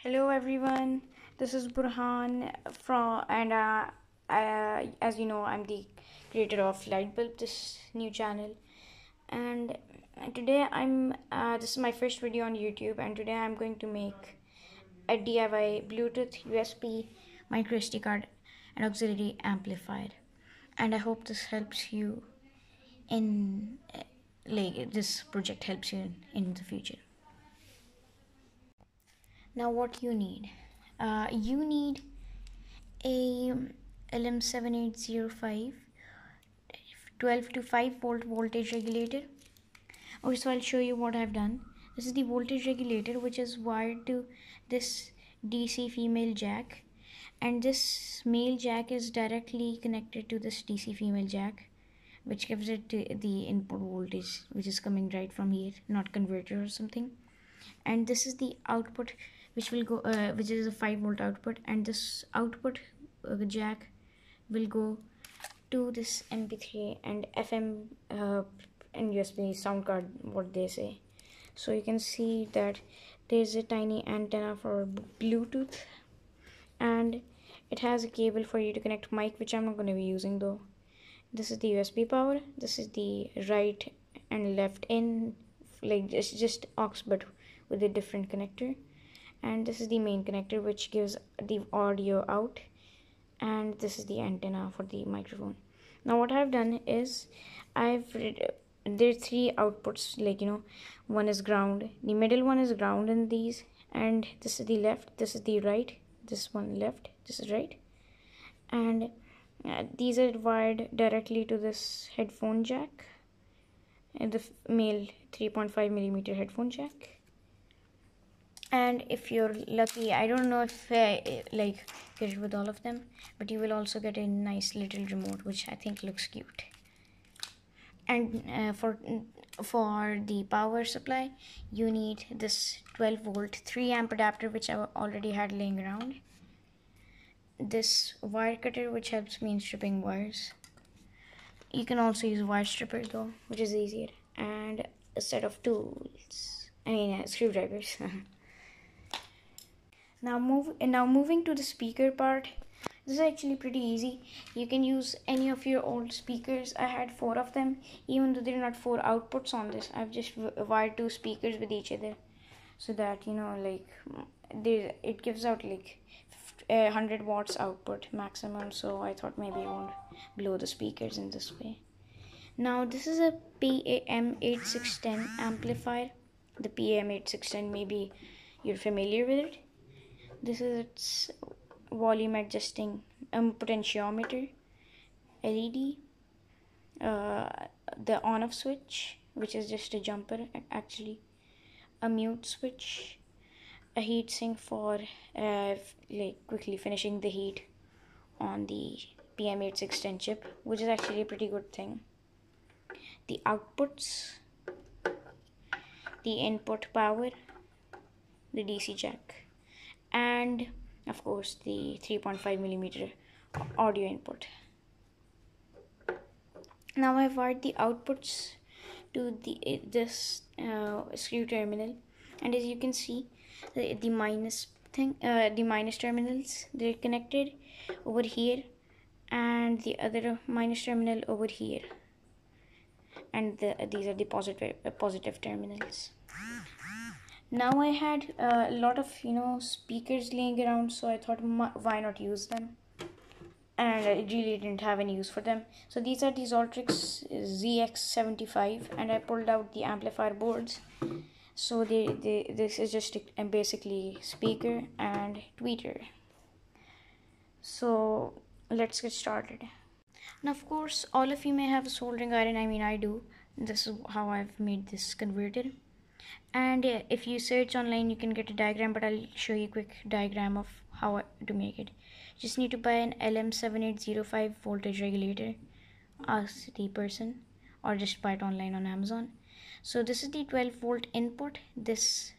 Hello everyone, this is Burhan from and uh, as you know I'm the creator of Lightbulb, this new channel. And today I'm uh, this is my first video on YouTube and today I'm going to make a DIY Bluetooth USB micro SD card and auxiliary amplifier. And I hope this helps you in like this project helps you in, in the future now what you need? Uh, you need a LM7805 12 to 5 volt voltage regulator. Okay so I'll show you what I've done. This is the voltage regulator which is wired to this DC female jack. And this male jack is directly connected to this DC female jack which gives it the input voltage which is coming right from here not converter or something. And this is the output which will go uh, which is a 5 volt output and this output uh, jack will go to this mp3 and fm uh, and usb sound card what they say. So you can see that there's a tiny antenna for bluetooth and it has a cable for you to connect mic which i'm not going to be using though. This is the usb power. This is the right and left in like just just aux but with a different connector and this is the main connector which gives the audio out. And this is the antenna for the microphone. Now what I've done is I've there are three outputs like you know one is ground the middle one is ground in these and this is the left this is the right this one left this is right. And uh, these are wired directly to this headphone jack and the male 3.5 millimeter headphone jack and if you're lucky i don't know if uh, like get it with all of them but you will also get a nice little remote which i think looks cute. And uh, for for the power supply you need this 12 volt 3 amp adapter which i already had laying around. This wire cutter which helps me in stripping wires. You can also use a wire stripper though which is easier. And a set of tools. I mean uh, screwdrivers now move now moving to the speaker part. This is actually pretty easy. You can use any of your old speakers. I had four of them even though there are not four outputs on this. I've just wired two speakers with each other so that you know like mm, there it gives out like 100 watts output maximum. So i thought maybe i won't blow the speakers in this way. Now this is a pam8610 amplifier. The pam8610 maybe you're familiar with it this is its volume adjusting um, potentiometer LED uh, the on off switch which is just a jumper actually a mute switch a heat sink for uh, like quickly finishing the heat on the PAM8610 chip which is actually a pretty good thing. The outputs the input power the DC jack and of course the 3.5 millimeter audio input. Now I've wired the outputs to the this uh, screw terminal. And as you can see the, the minus thing uh, the minus terminals they're connected over here and the other minus terminal over here. And the, these are the positive uh, positive terminals now i had a lot of you know speakers laying around so i thought why not use them? And i really didn't have any use for them. So these are the Xaltrix zx75 and i pulled out the amplifier boards. So they, they this is just a, basically speaker and tweeter. So let's get started. Now of course all of you may have a soldering iron. I mean i do. This is how i've made this converter and if you search online you can get a diagram but I'll show you a quick diagram of how to make it. Just need to buy an LM7805 voltage regulator. Ask the person or just buy it online on Amazon. So this is the 12 volt input. This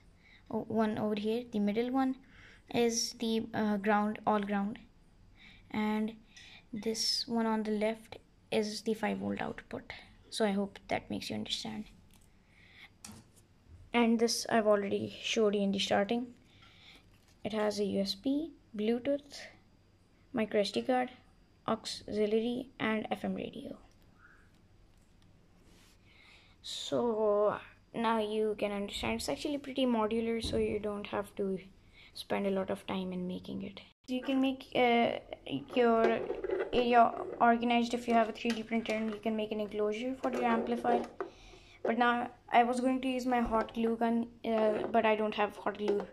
one over here the middle one is the uh, ground all ground. And this one on the left is the 5 volt output. So I hope that makes you understand and this I've already showed you in the starting it has a USB, Bluetooth, micro SD card, auxiliary, and FM radio. So now you can understand it's actually pretty modular, so you don't have to spend a lot of time in making it. You can make uh, your area organized if you have a 3D printer and you can make an enclosure for your amplifier. But now I was going to use my hot glue gun, uh, but I don't have hot glue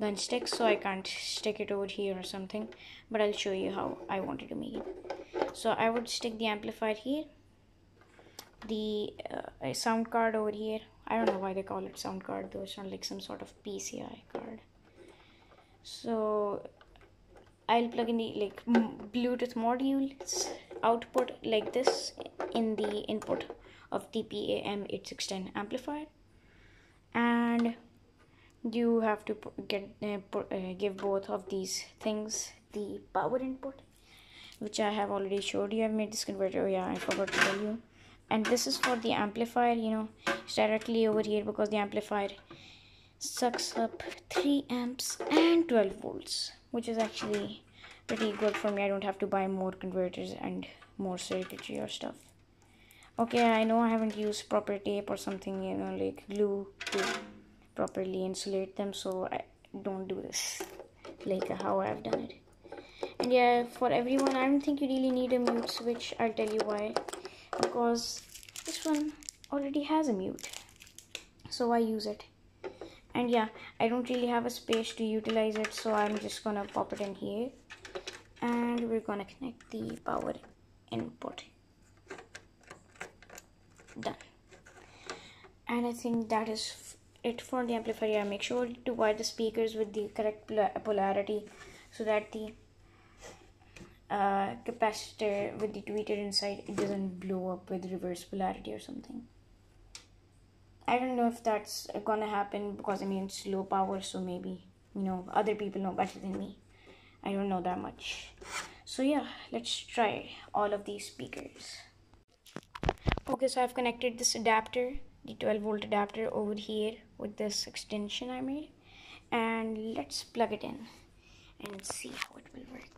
gun sticks, so I can't stick it over here or something. But I'll show you how I wanted to make it. So I would stick the amplifier here, the uh, sound card over here. I don't know why they call it sound card though. It's not like some sort of PCI card. So I'll plug in the like Bluetooth modules output like this in the input of the PAM8610 amplifier and you have to get uh, uh, give both of these things the power input which I have already showed you. I've made this converter oh yeah I forgot to tell you. And this is for the amplifier you know it's directly over here because the amplifier sucks up 3 amps and 12 volts which is actually pretty good for me. I don't have to buy more converters and more circuitry or stuff okay I know I haven't used proper tape or something you know like glue to properly insulate them so I don't do this like how I've done it. And yeah for everyone I don't think you really need a mute switch I'll tell you why. Because this one already has a mute so I use it. And yeah I don't really have a space to utilize it so I'm just gonna pop it in here. And we're gonna connect the power input done. And I think that is it for the amplifier. Make sure to wire the speakers with the correct polarity so that the uh, capacitor with the tweeter inside it doesn't blow up with reverse polarity or something. I don't know if that's gonna happen because I mean it's low power so maybe you know other people know better than me. I don't know that much. So yeah let's try all of these speakers okay so I've connected this adapter the 12 volt adapter over here with this extension I made and let's plug it in and see how it will work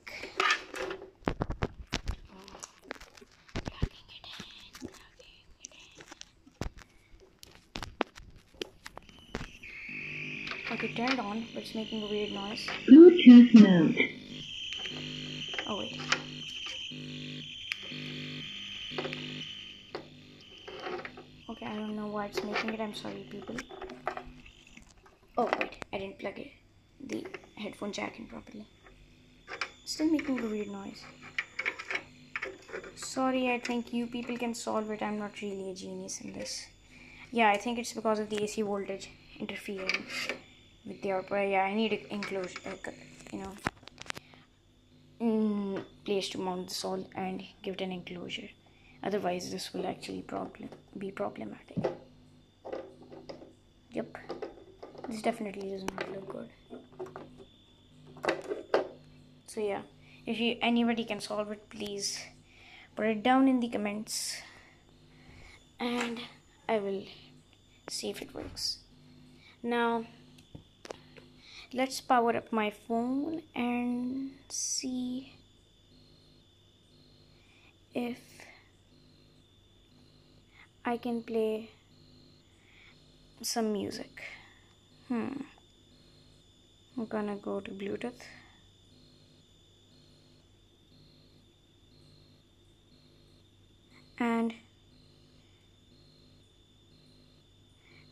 Okay, turned on, but it's making a weird noise. Bluetooth mode. Why it's making it. I'm sorry, people. Oh, wait. I didn't plug it. The headphone jack in properly. Still making a weird noise. Sorry, I think you people can solve it. I'm not really a genius in this. Yeah, I think it's because of the AC voltage interfering with the output. Yeah, I need an enclosure, uh, you know, mm, place to mount this all and give it an enclosure otherwise this will actually problem be problematic this definitely does not look good. So yeah. If you anybody can solve it please put it down in the comments. And I will see if it works. Now let's power up my phone and see if I can play some music. Hmm. I'm gonna go to Bluetooth. And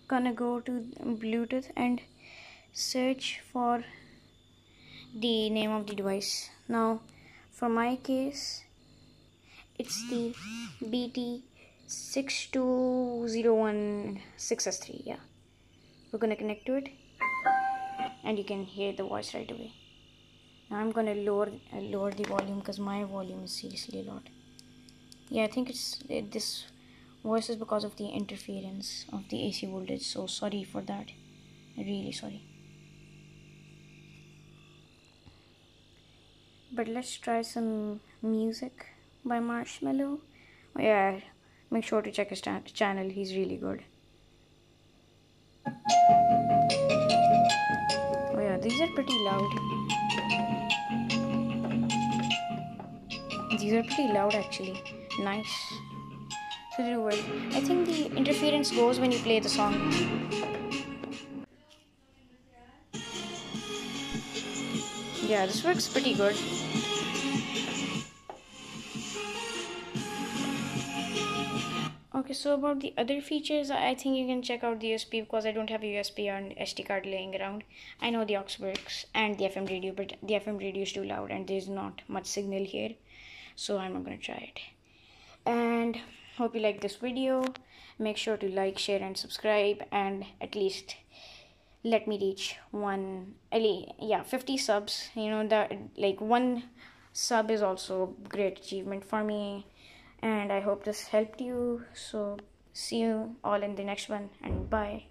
gonna go to Bluetooth and search for the name of the device. Now, for my case, it's the BT 62016s3 yeah we're gonna connect to it. And you can hear the voice right away. Now I'm gonna lower uh, lower the volume because my volume is seriously a lot yeah I think it's it, this voice is because of the interference of the AC voltage so sorry for that. Really sorry. But let's try some music by Marshmello. Oh, yeah make sure to check his channel. He's really good oh yeah these are pretty loud. These are pretty loud actually. Nice. To do it i think the interference goes when you play the song. Yeah this works pretty good okay so about the other features i think you can check out the usb because i don't have a usb or sd card laying around. I know the aux works and the fm radio but the fm radio is too loud and there's not much signal here so i'm not gonna try it. And hope you like this video. Make sure to like share and subscribe and at least let me reach one yeah 50 subs. You know that like one sub is also great achievement for me and I hope this helped you. So, see you all in the next one, and bye.